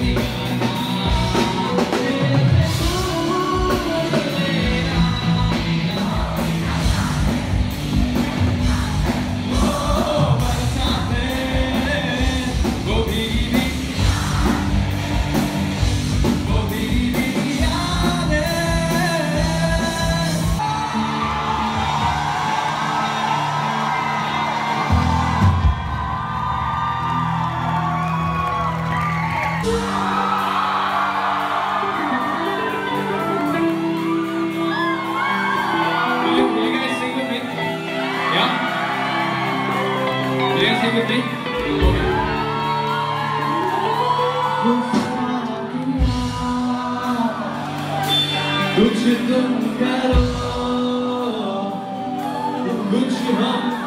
barwika You guys sing with me? Gucci don't get off Gucci home